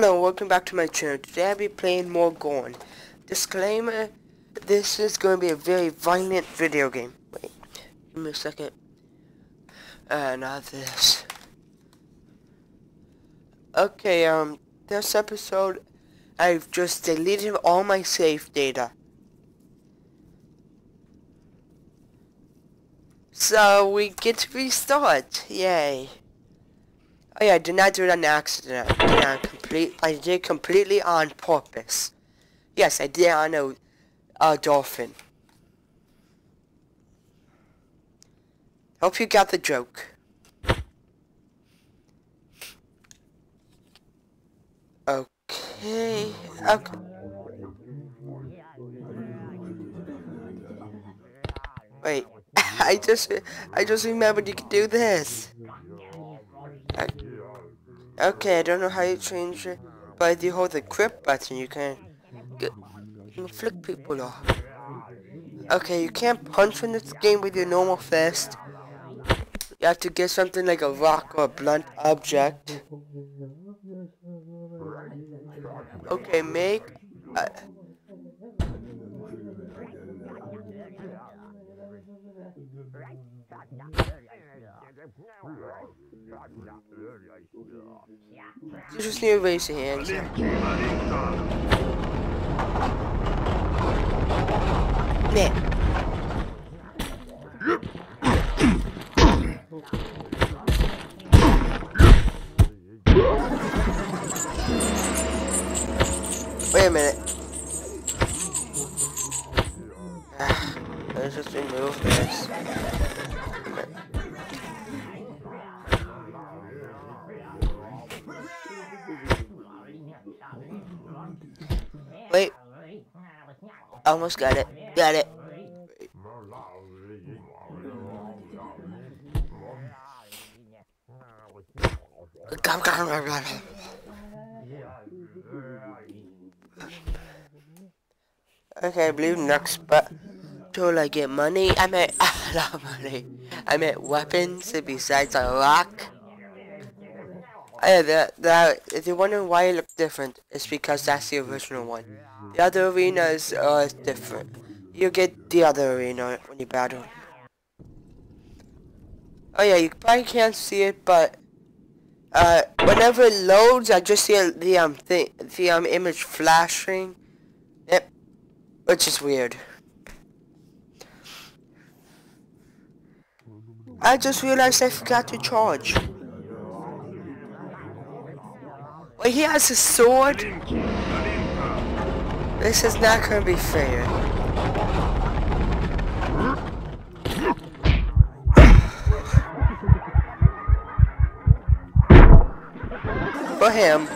Hello, welcome back to my channel. Today I'll be playing more Gorn. Disclaimer, this is going to be a very violent video game. Wait, give me a second. Uh, not this. Okay, um, this episode, I've just deleted all my save data. So, we get to restart. Yay. Oh yeah, I did not do it on accident. I did, complete, I did completely on purpose. Yes, I did on a, a dolphin. Hope you got the joke. Okay. Okay. Wait. I just I just remembered you could do this. Okay, I don't know how you change it, but if you hold the grip button, you can, get, flick people off. Okay, you can't punch in this game with your normal fist. You have to get something like a rock or a blunt object. Okay, make... Uh, You just need to raise your hands. Nick. Wait a minute. Ah, Let's just remove this. Almost got it. Got it. Come, come. Okay, believe next but till I get money, I meant not money. I meant weapons besides a rock. Oh, yeah, that, that, if you're wondering why it looks different, it's because that's the original one. The other arenas are different. You get the other arena when you battle. Oh yeah, you probably can't see it, but uh, whenever it loads, I just see the um thing, the um image flashing. Yep, which is weird. I just realized I forgot to charge. Well, he has a sword. This is not going to be fair. For him.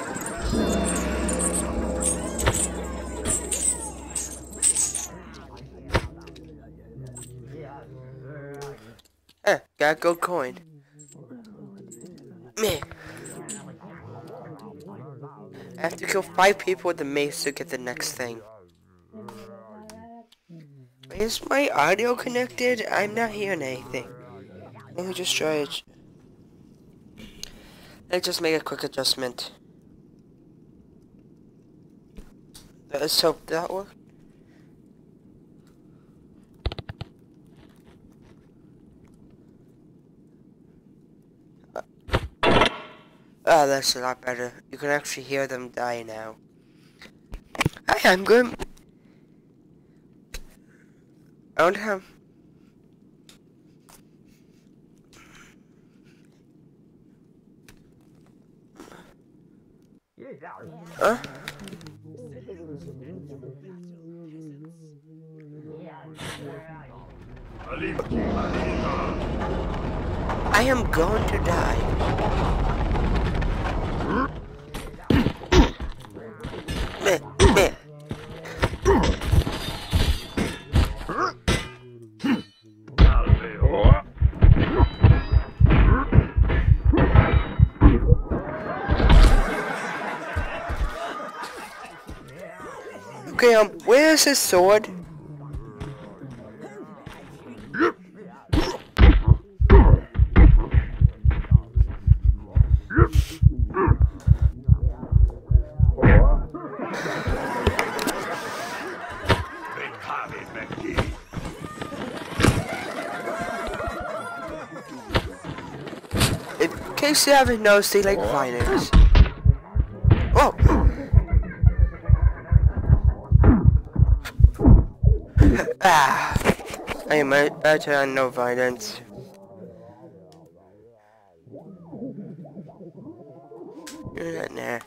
Eh, got gold coin. Me. I have to kill five people with the mace to get the next thing. Is my audio connected? I'm not hearing anything. Let me just try it. Let's just make a quick adjustment. Let's hope that worked. Oh, that's a lot better. You can actually hear them die now. I'm good. I don't have... Huh? I am going to die. use his sword? In case you haven't noticed, they like finance. I am better on no violence. Nah.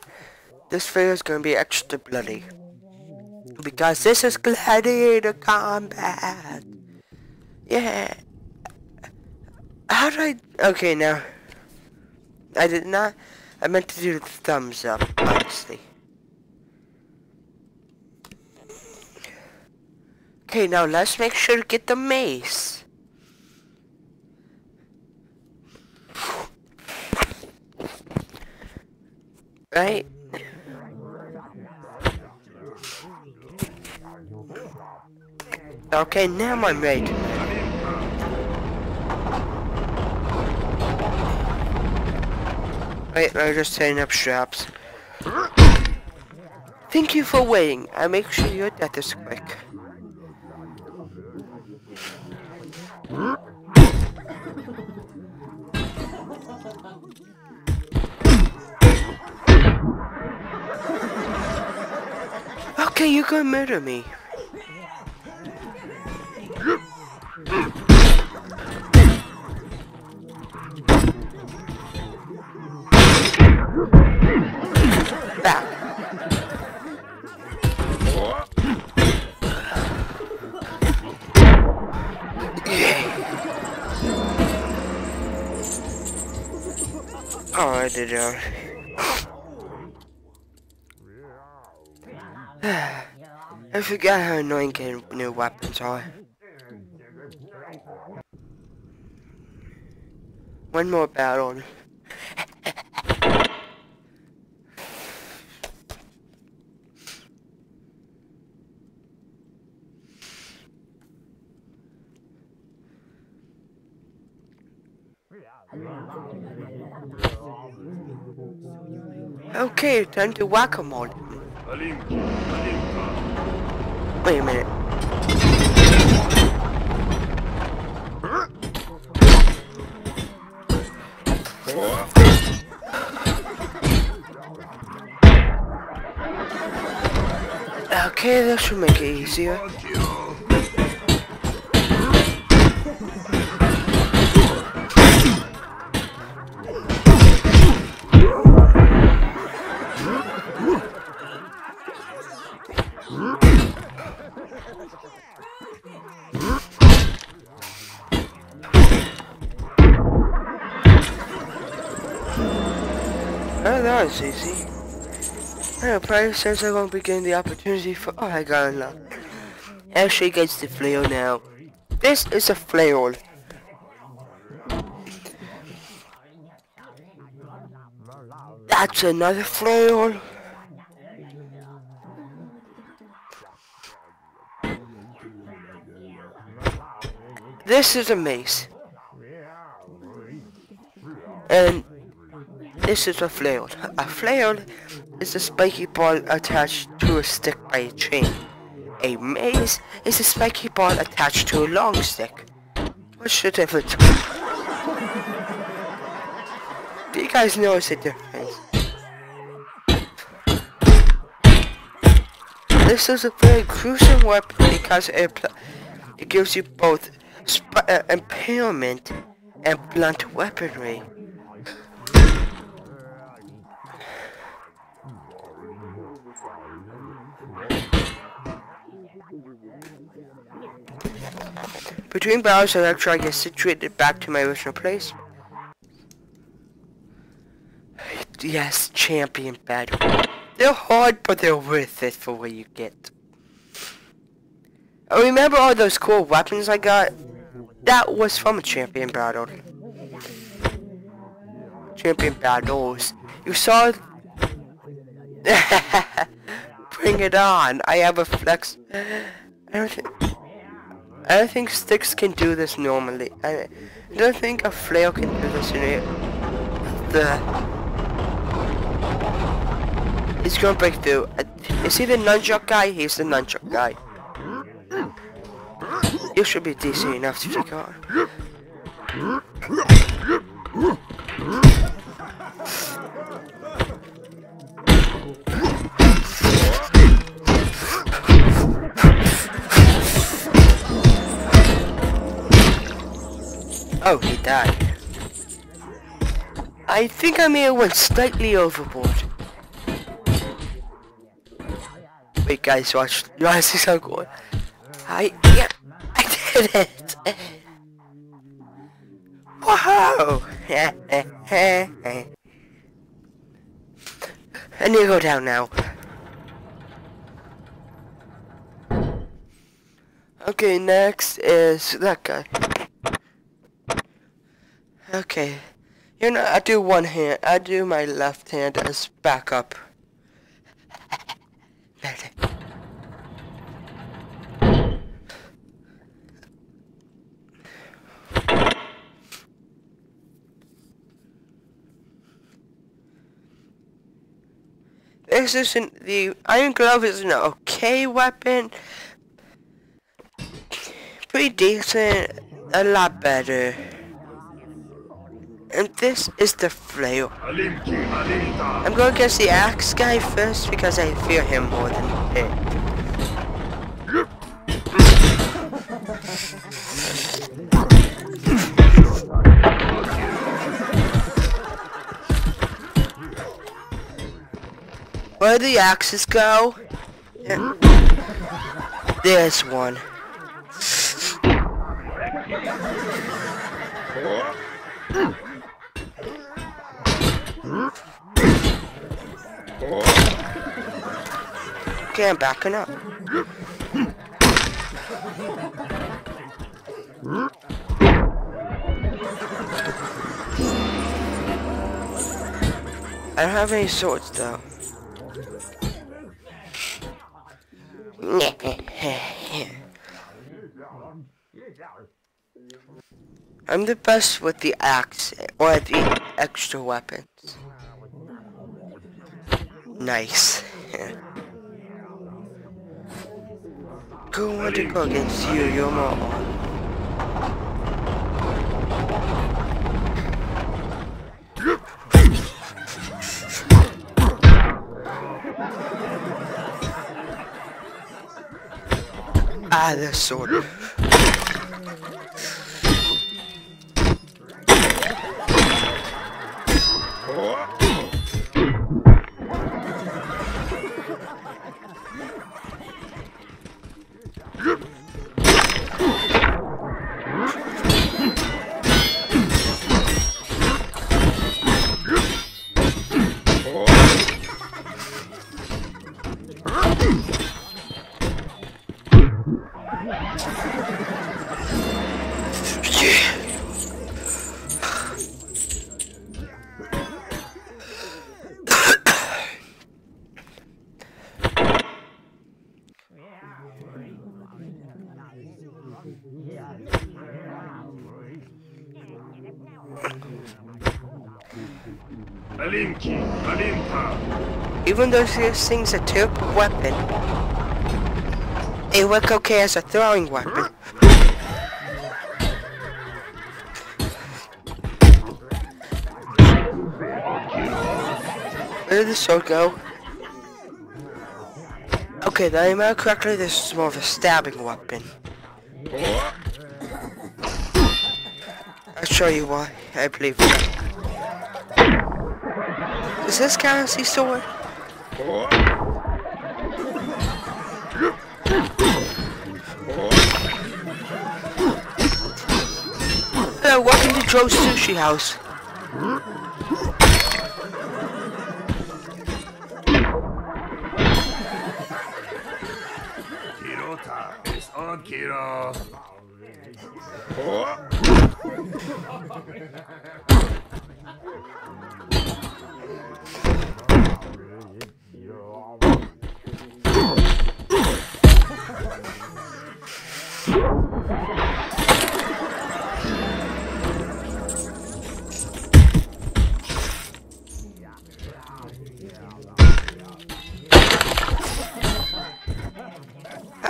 This video is gonna be extra bloody. Because this is gladiator combat. Yeah. How did I... Okay, now. I did not... I meant to do the thumbs up, honestly. Okay, now let's make sure to get the mace. Right? Okay, now I'm ready. Wait, I'm just setting up straps. Thank you for waiting. I make sure your death is quick. Okay, you can murder me. Oh, I did it. I forgot how annoying getting new weapons are. One more battle. Okay, time to whack-a-mole. Wait a minute. Okay, that should make it easier. That was easy. Yeah, probably since I won't be getting the opportunity for- Oh, I got enough. Actually gets the flail now. This is a flail. That's another flail. This is a mace. And this is a flail. A flail is a spiky ball attached to a stick by a chain. A mace is a spiky ball attached to a long stick. What's the difference? Do you guys notice the difference? This is a very gruesome weapon because it, it gives you both uh, impalement and blunt weaponry. Between battles, I try to get situated back to my original place. Yes, champion battle. They're hard, but they're worth it for what you get. I remember all those cool weapons I got? That was from a champion battle. Champion battles. You saw... Bring it on. I have a flex... I don't think... I don't think sticks can do this normally. I don't think a flail can do this in it. The... He's gonna break through. Uh, Is he the nunchuck guy? He's the nunchuck guy. You should be decent enough to take on. Oh, he died. I think I may have went slightly overboard. Wait guys, watch. You wanna see something cool? I, yeah, I did it! Wow! I need to go down now. Okay, next is that guy. Okay. You know, I do one hand. I do my left hand as backup. This isn't the Iron Glove is an okay weapon. Pretty decent, a lot better. And this is the flail. I'm going against the axe guy first because I fear him more than him. Where the axes go? Yeah. There's one. Okay, I'm backing up. I don't have any swords though. I'm the best with the axe or the extra weapons. Nice. go on to go against you, you're more Ah, the sword. This thing's a terrible weapon, it works okay as a throwing weapon. Where did the sword go? Okay, then I remember correctly, this is more of a stabbing weapon. I'll show you why, I believe Is this Galaxy Sword? Hello, welcome to Joe's Sushi House. Kiro. Oh.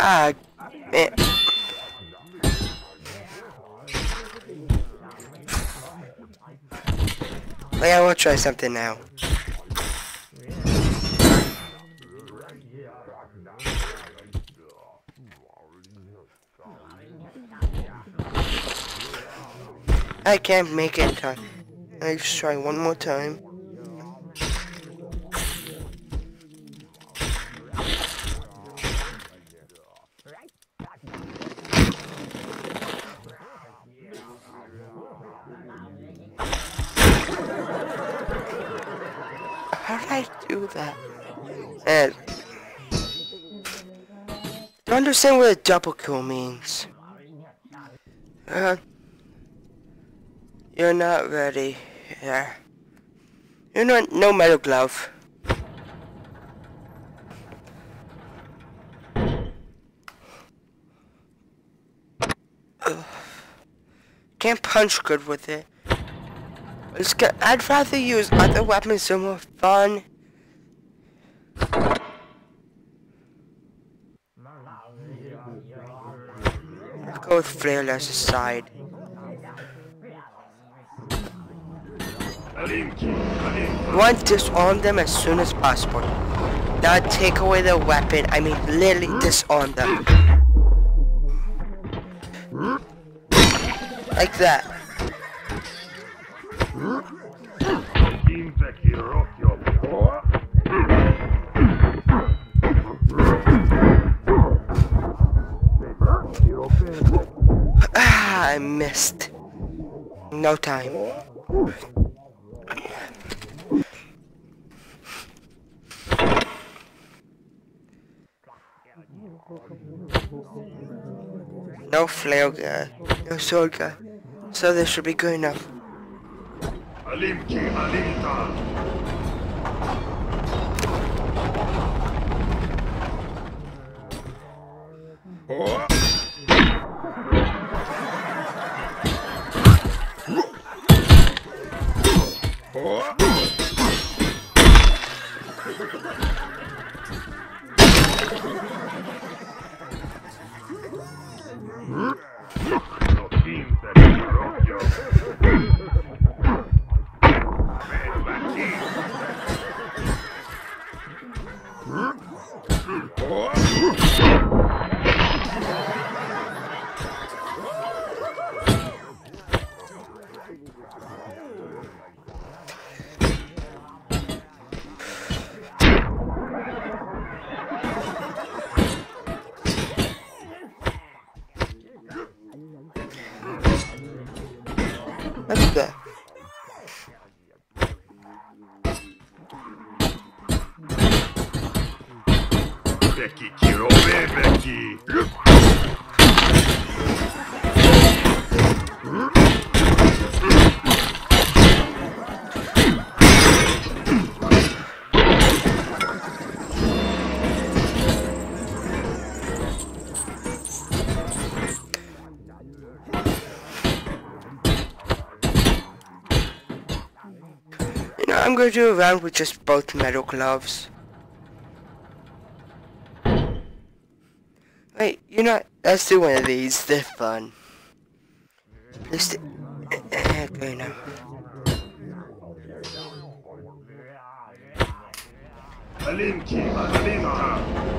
Ah, man. Okay, I will try something now. I can't make it time. Let's try one more time. How did I do that? And don't understand what a double kill means. Uh, you're not ready. Yeah. You're not no metal glove. Ugh. Can't punch good with it. Good. I'd rather use other weapons, they're more fun. Go with flail as a side. Want disarm them as soon as possible. Not take away their weapon, I mean literally disarm them. Like that. I missed. No time. No flail gun, no sword gun, so this should be good enough. Alimki I'm going to do a round with just both metal gloves. Wait, you know, let's do one of these. They're fun. Let's do...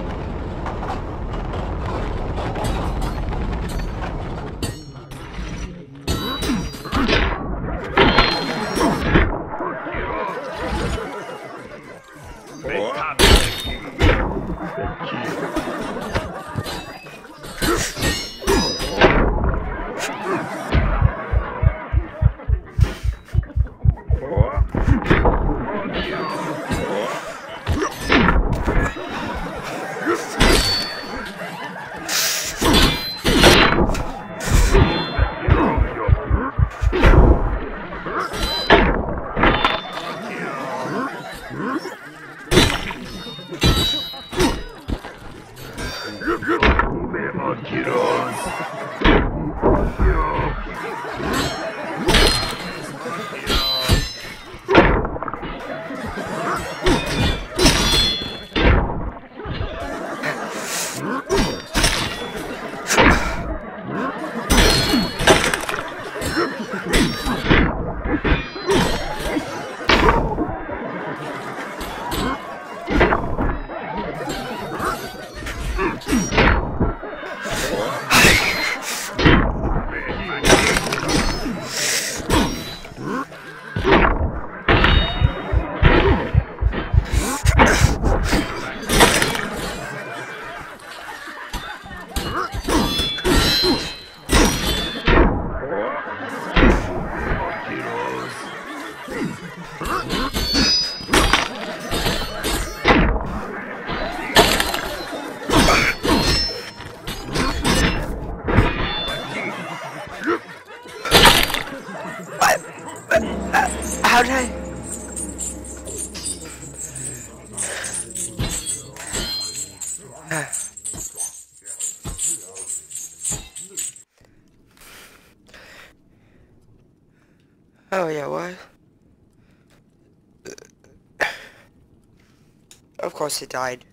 Of course it died.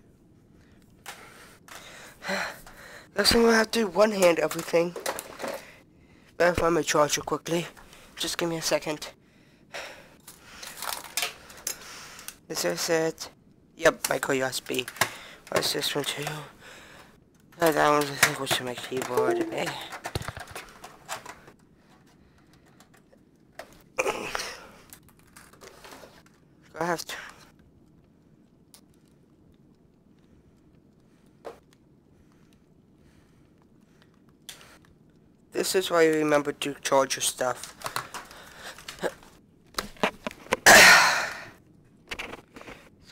Guess I'm gonna have to one hand everything. Better find my charger quickly. Just give me a second. This is it. Yep, micro USB. What's this one too? That one's I think was to my keyboard. Eh. I have to. This is why you remember to charge your stuff.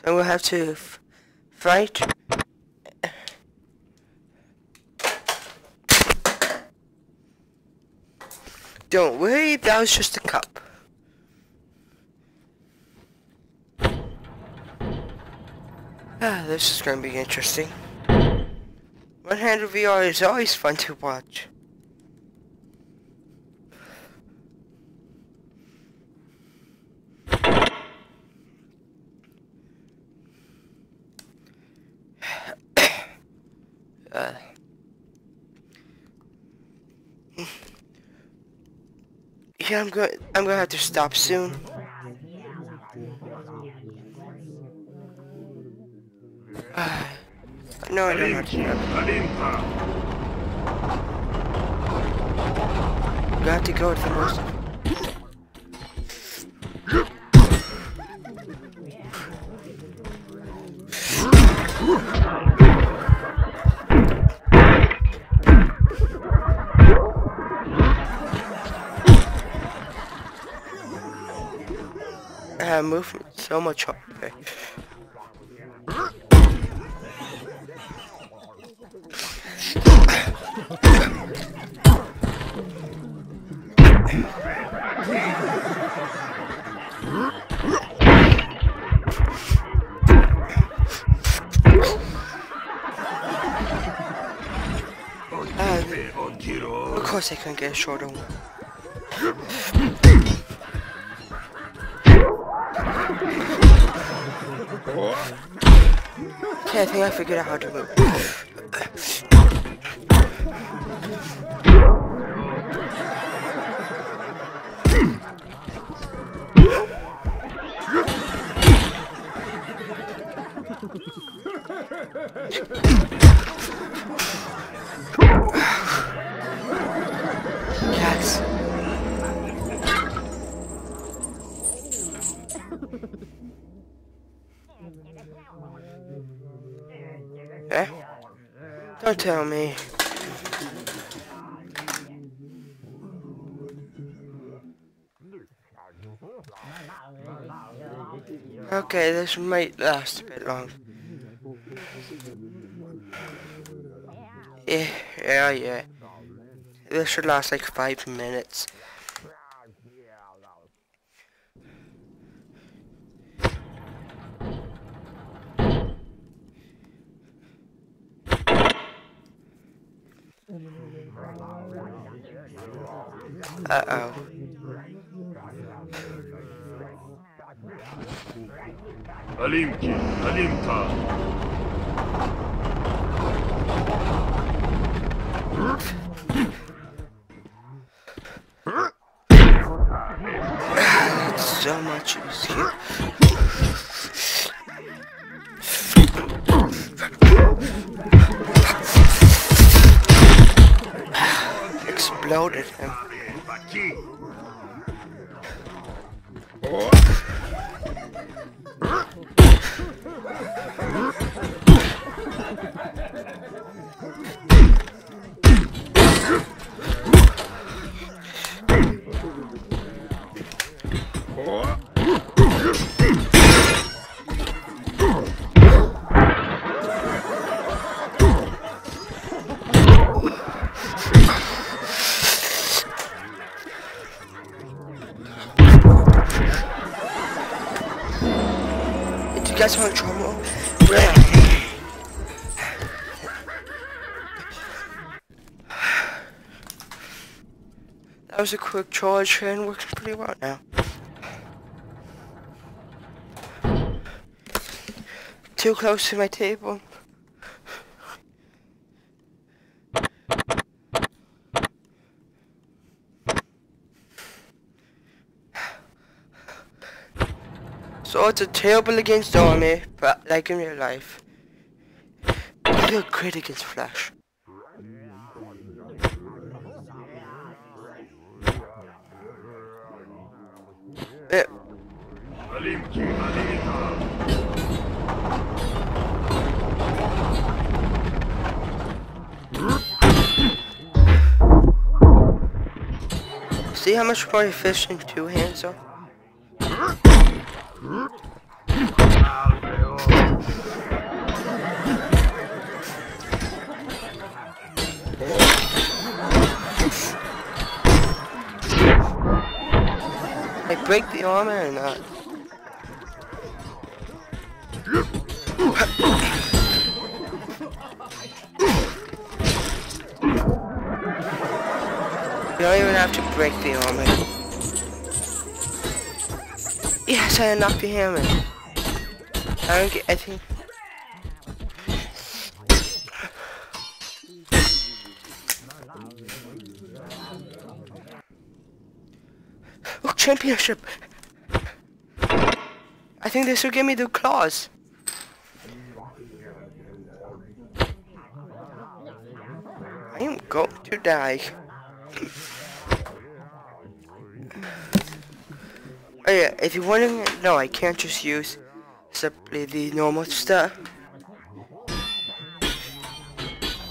so we'll have to fight. Don't worry, that was just a cup. This is going to be interesting. One-handed VR is always fun to watch. uh, yeah, I'm going. I'm gonna have to stop soon. no, I don't have to. Alimki, Alimta, You have to go with the most. Uh, movement so much harder. Course I couldn't get a shorter one. Okay, I think I figured out how to move. Don't tell me. Okay, this might last a bit long. Yeah, yeah, yeah. This should last like five minutes. Uh-oh. Alimki, Alimta, It's so much easier. Exploded him. Was a quick charge and works pretty well now. Too close to my table. So it's a terrible against army, but like in real life. You're great against Flash. See how much more efficient two hands are? Break the armor or not? You don't even have to break the armor. Yes, I unlocked the hammer. I don't get, I think... championship! I think this will give me the claws. I am going to die. Oh yeah, if you're wondering, no, I can't just use simply the normal stuff.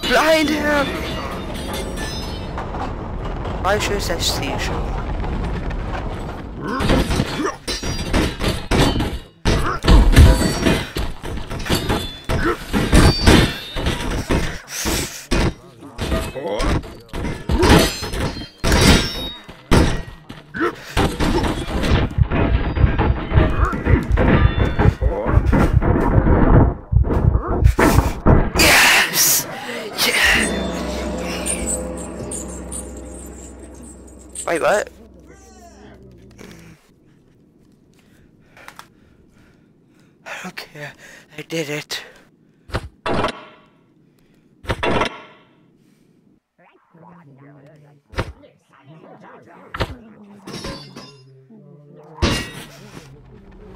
Blind him! I should have seizure. What? I don't care. I did it.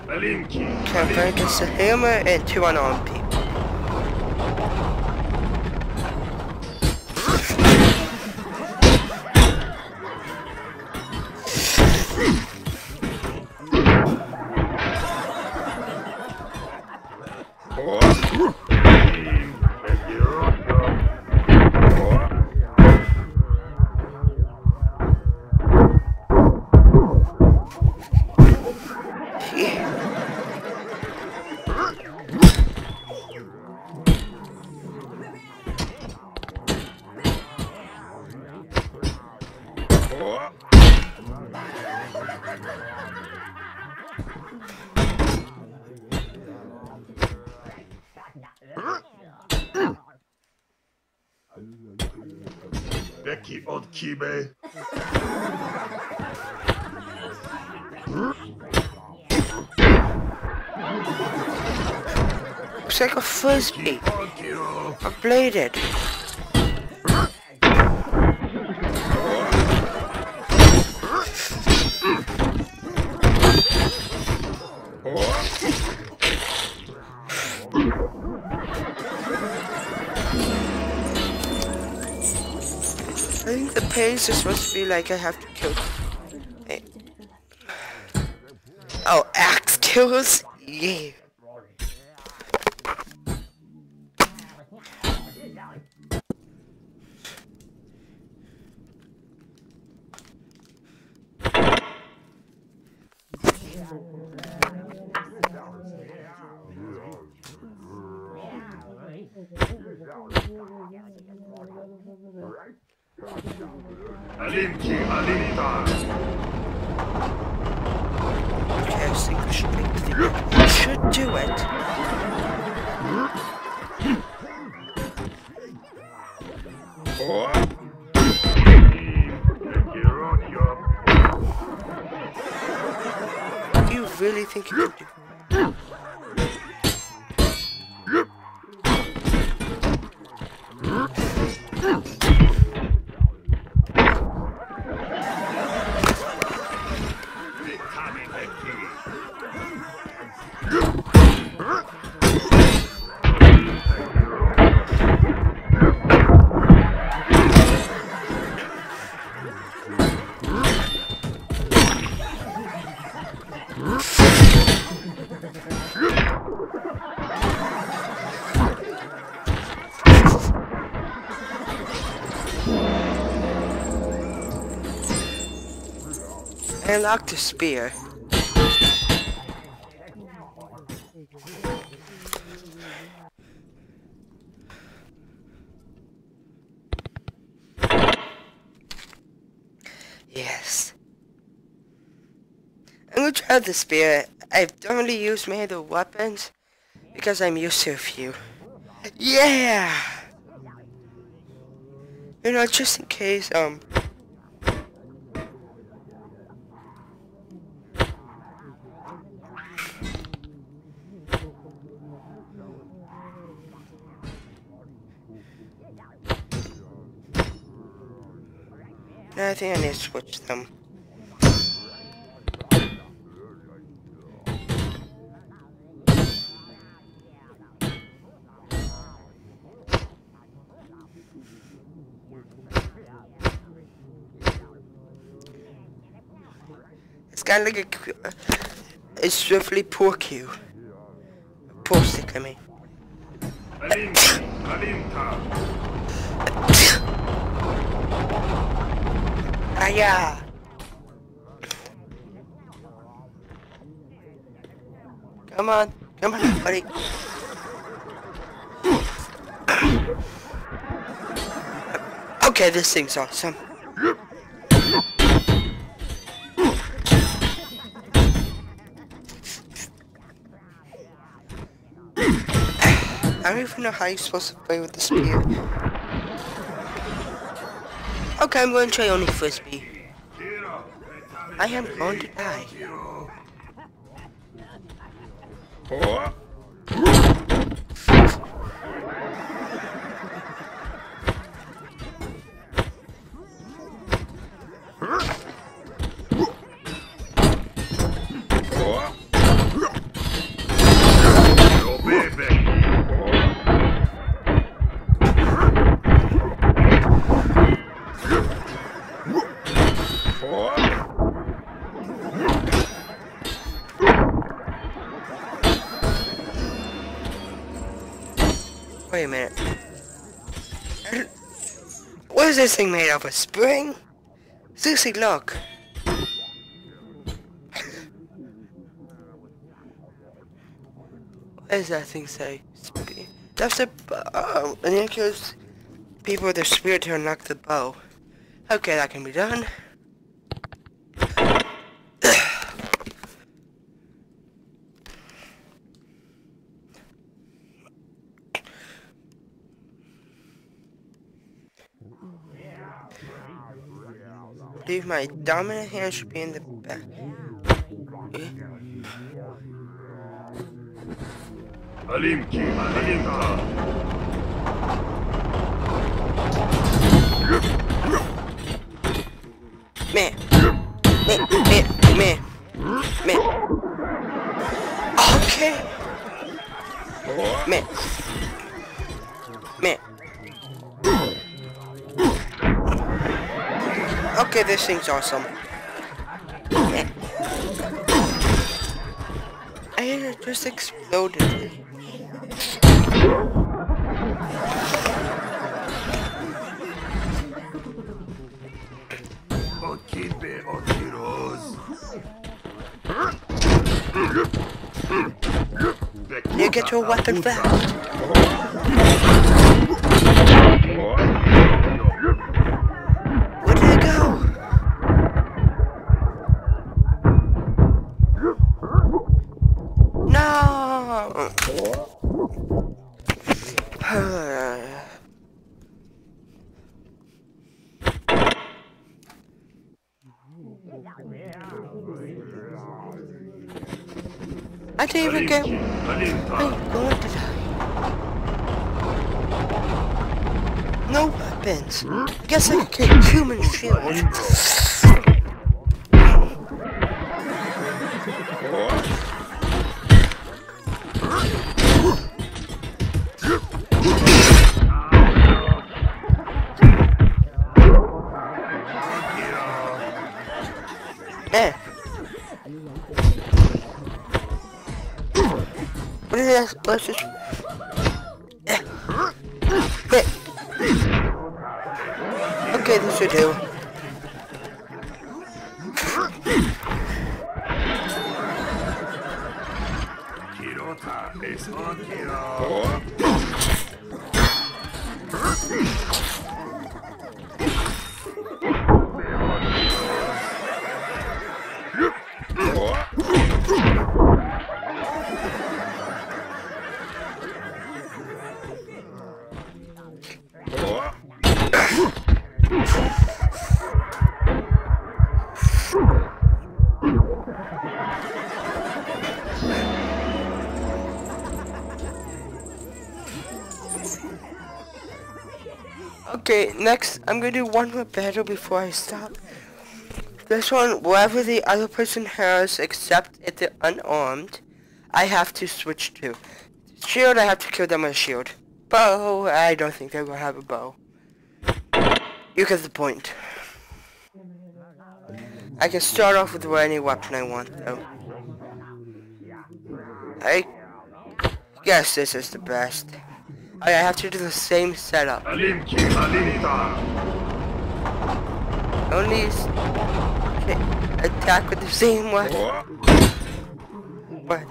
Alimki, Campaign against the hammer and eh, two unarmed people. Od Kibe. Looks like a frisbee. Odkiro. A bladed. I think the pace is supposed to be like I have to kill. Hey. Eh. Oh, axe kills? Yeah. I the spear. Yes. I'm gonna try the spear. I've don't really of the weapons because I'm used to a few. Yeah! You know, just in case, um, I think I need to switch them. It's kind of like a, a swiftly poor Q. Poor stick, I mean. Alinki, Alinta. Aya! Come on, come on, buddy. Okay, this thing's awesome. I don't even know how you're supposed to play with the spear. Okay, I'm going to try only frisbee. I am going to die. Wait a minute. What is this thing made of? A spring? Seriously, look. What does that thing say? That's a bow. Oh, and it gives people with their spirit to unlock the bow. Okay, that can be done. Believe my dominant hand should be in the back. Man. Man, man, man. Man. Okay. Man. Man. Okay, this thing's awesome. I just exploded. You get your weapon back. Where did it go? No! Oh. I didn't even get. Alinta. I'm going to die. No weapons. I guess I could get human shield. Eh. What's this? Eh. Eh. Okay, this should do. Next I'm gonna do one more battle before I stop. This one, whatever the other person has, except if they're unarmed, I have to switch to. Shield, I have to kill them with a shield. Bow, I don't think they're gonna have a bow. You get the point. I can start off with any weapon I want, though. I guess this is the best. I have to do the same setup. Only attack with the same weapon. What?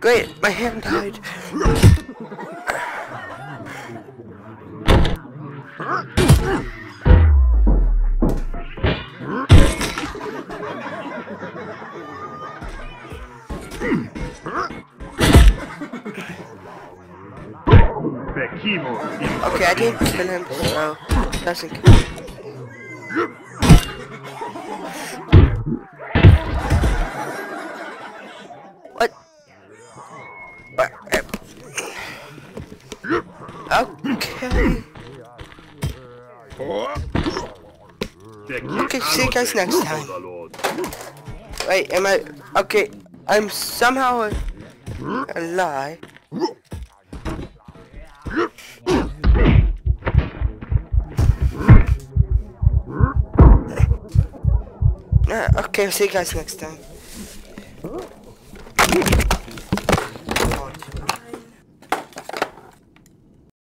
Great, my hand died. Doesn't. What? Okay. Okay, see you guys next time. Wait, am I? Okay, I'm somehow alive. Uh, okay, I'll see you guys next time.